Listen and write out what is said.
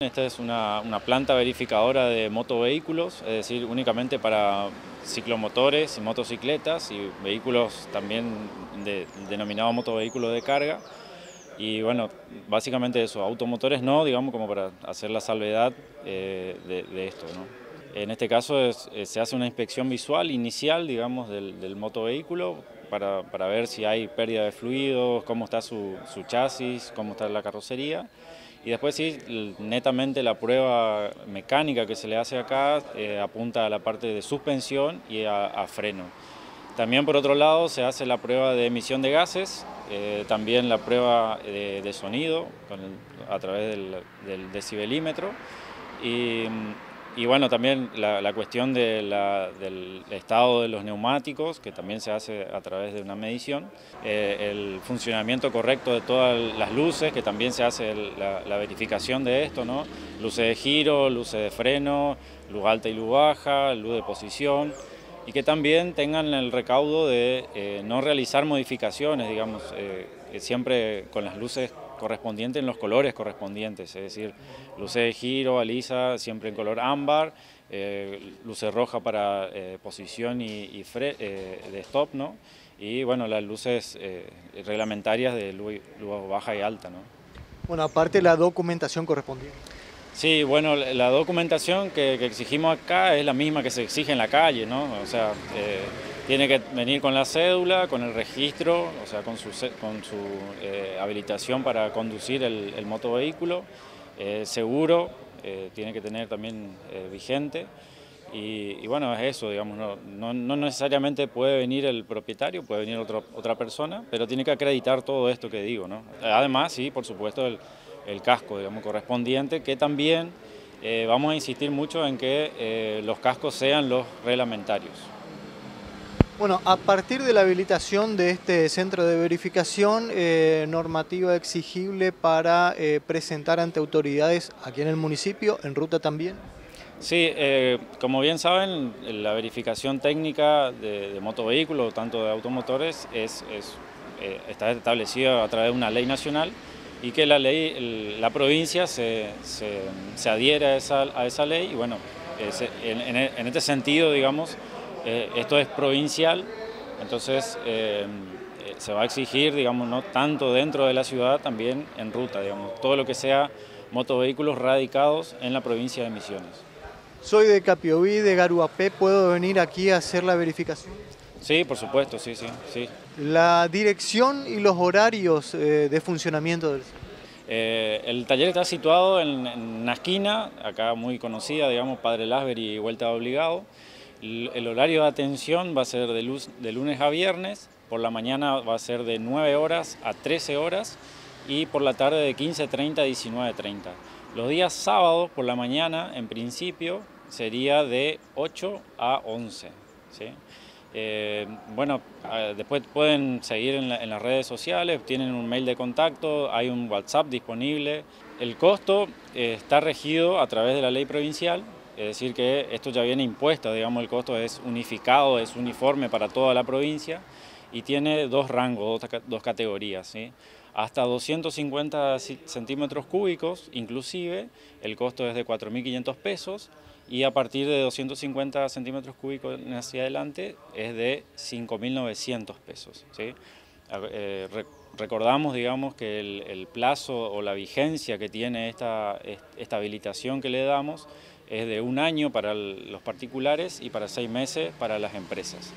Esta es una, planta verificadora de motovehículos, es decir, únicamente para ciclomotores y motocicletas y vehículos también de, denominados motovehículos de carga. Y bueno, básicamente eso, automotores no, digamos, como para hacer la salvedad eh, de, esto. En este caso eh, se hace una inspección visual inicial, digamos, del, motovehículo para, ver si hay pérdida de fluidos, cómo está su chasis, cómo está la carrocería. Y después sí, netamente la prueba mecánica que se le hace acá eh, apunta a la parte de suspensión y a, freno. También por otro lado se hace la prueba de emisión de gases, eh, también la prueba de, sonido a través del, del decibelímetro y y bueno, también la, cuestión del estado de los neumáticos, que también se hace a través de una medición, eh, el funcionamiento correcto de todas las luces, que también se hace la, verificación de esto, ¿no? Luces de giro, luces de freno, luz alta y luz baja, luz de posición, y que también tengan el recaudo de eh, no realizar modificaciones, digamos, eh, siempre con las luces correspondiente en los colores correspondientes, es decir, luces de giro, alisa, siempre en color ámbar, eh, luces rojas para eh, posición y, eh, de stop, ¿no? y bueno, las luces reglamentarias de luz, baja y alta. ¿no? Bueno, aparte la documentación correspondiente. Sí, bueno, la documentación que, exigimos acá es la misma que se exige en la calle, ¿no? O sea, tiene que venir con la cédula, con el registro, o sea, con su, con su eh, habilitación para conducir el, el motovehículo, eh, seguro, eh, tiene que tener también vigente. Y, bueno, es eso, digamos, no, no, necesariamente puede venir el propietario, puede venir otra persona, pero tiene que acreditar todo esto que digo, ¿no? Además, sí, por supuesto, el, el casco, digamos, correspondiente, que también vamos a insistir mucho en que los cascos sean los reglamentarios. Bueno, a partir de la habilitación de este centro de verificación, eh, normativa exigible para eh, presentar ante autoridades aquí en el municipio, en ruta también. Sí, eh, como bien saben, la verificación técnica de, motovehículos, tanto de automotores, es, está establecida a través de una ley nacional y que la ley, la provincia se, adhiere a esa, ley y bueno, en, en este sentido, digamos, eh, esto es provincial, entonces eh, eh, se va a exigir, digamos, no tanto dentro de la ciudad, también en ruta, digamos, todo lo que sea motovehículos radicados en la provincia de Misiones. Soy de Capioví, de Garuapé, ¿puedo venir aquí a hacer la verificación? Sí, por supuesto, sí, sí, sí. La dirección y los horarios de funcionamiento del el taller está situado en, una esquina, acá muy conocida, digamos, Padre Lasber y Vuelta Obligado. El horario de atención va a ser de, lunes a viernes, por la mañana va a ser de 9 horas a 13 horas y por la tarde de 15.30 a 19.30. Los días sábados por la mañana, en principio, sería de 8 a 11. Eh, bueno, después pueden seguir en, en, las redes sociales, tienen un mail de contacto, hay un WhatsApp disponible. El costo eh, está regido a través de la ley provincial, es decir que esto ya viene impuesto, digamos el costo es unificado, es uniforme para toda la provincia y tiene dos rangos, dos, categorías. Hasta 250 centímetros cúbicos, inclusive, el costo es de 4.500 pesos y a partir de 250 centímetros cúbicos hacia adelante es de 5.900 pesos. Eh, recordamos digamos, que el, plazo o la vigencia que tiene esta, esta habilitación que le damos es de un año para los particulares y para seis meses para las empresas.